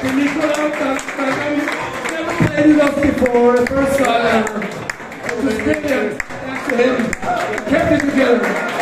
to never played it us before, the first time ever. It was brilliant, thanks to him. Kept it together.